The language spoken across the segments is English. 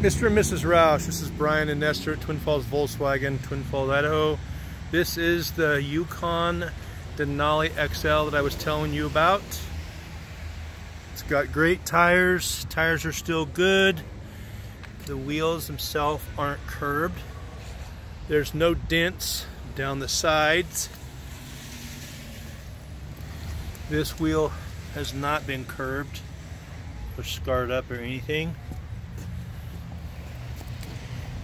Mr. and Mrs. Roush, this is Brian and Nestor at Twin Falls Volkswagen, Twin Falls, Idaho. This is the Yukon Denali XL that I was telling you about. It's got great tires. Tires are still good. The wheels themselves aren't curbed. There's no dents down the sides. This wheel has not been curbed or scarred up or anything.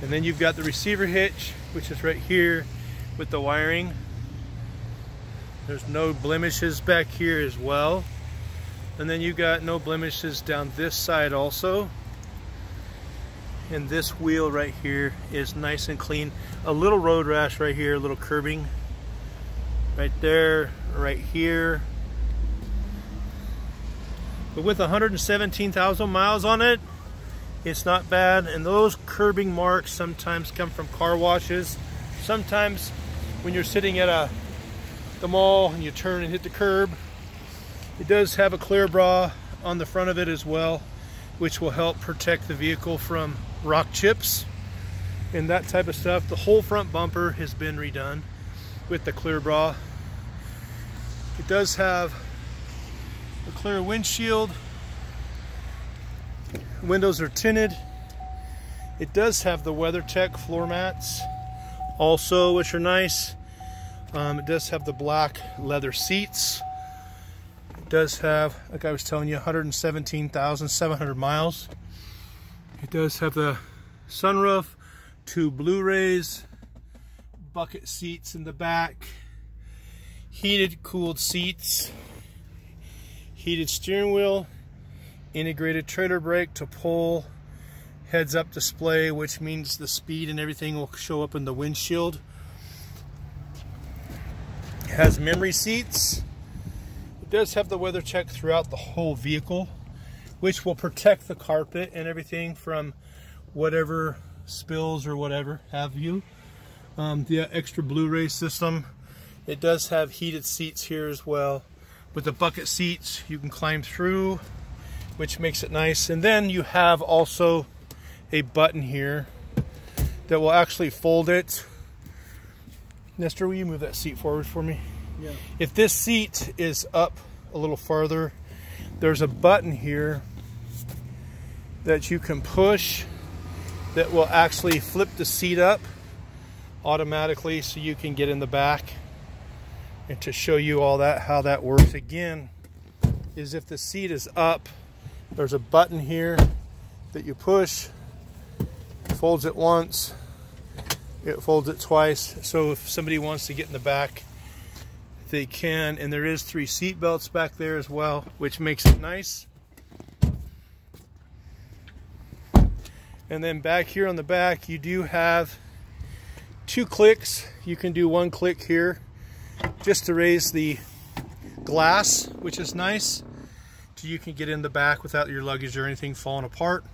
And then you've got the receiver hitch, which is right here with the wiring. There's no blemishes back here as well. And then you've got no blemishes down this side also. And this wheel right here is nice and clean. A little road rash right here, a little curbing. Right there, right here. But with 117,000 miles on it, it's not bad. And those curbing marks sometimes come from car washes. Sometimes when you're sitting at a the mall and you turn and hit the curb, it does have a clear bra on the front of it as well, which will help protect the vehicle from rock chips and that type of stuff. The whole front bumper has been redone with the clear bra. It does have a clear windshield Windows are tinted. It does have the WeatherTech floor mats also, which are nice. Um, it does have the black leather seats. It does have, like I was telling you, 117,700 miles. It does have the sunroof, two Blu-rays, bucket seats in the back, heated cooled seats, heated steering wheel, integrated trailer brake to pull heads up display which means the speed and everything will show up in the windshield. It has memory seats. It does have the WeatherTech throughout the whole vehicle which will protect the carpet and everything from whatever spills or whatever have you. Um, the extra Blu-ray system it does have heated seats here as well. With the bucket seats you can climb through which makes it nice. And then you have also a button here that will actually fold it. Nestor, will you move that seat forward for me? Yeah. If this seat is up a little farther, there's a button here that you can push that will actually flip the seat up automatically so you can get in the back. And to show you all that, how that works again, is if the seat is up, there's a button here that you push, folds it once, it folds it twice. So if somebody wants to get in the back, they can. And there is three seat belts back there as well, which makes it nice. And then back here on the back, you do have two clicks. You can do one click here just to raise the glass, which is nice you can get in the back without your luggage or anything falling apart,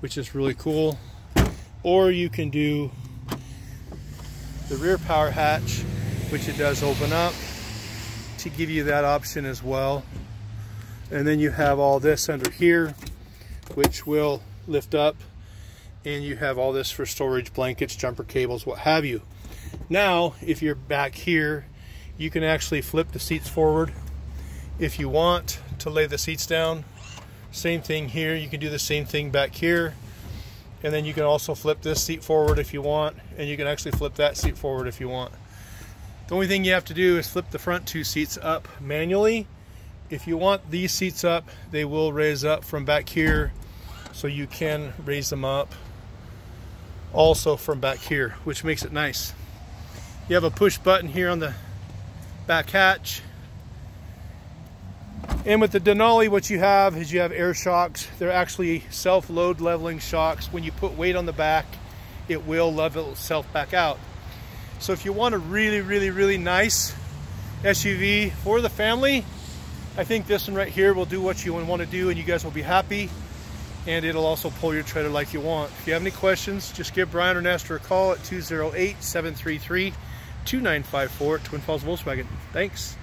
which is really cool. Or you can do the rear power hatch, which it does open up to give you that option as well. And then you have all this under here, which will lift up and you have all this for storage, blankets, jumper cables, what have you. Now, if you're back here, you can actually flip the seats forward if you want to lay the seats down. Same thing here. You can do the same thing back here. And then you can also flip this seat forward if you want. And you can actually flip that seat forward if you want. The only thing you have to do is flip the front two seats up manually. If you want these seats up, they will raise up from back here. So you can raise them up also from back here, which makes it nice. You have a push button here on the back hatch and with the Denali, what you have is you have air shocks. They're actually self-load leveling shocks. When you put weight on the back, it will level itself back out. So if you want a really, really, really nice SUV for the family, I think this one right here will do what you want to do and you guys will be happy. And it'll also pull your trailer like you want. If you have any questions, just give Brian or Nestor a call at 208-733-2954 Twin Falls Volkswagen. Thanks.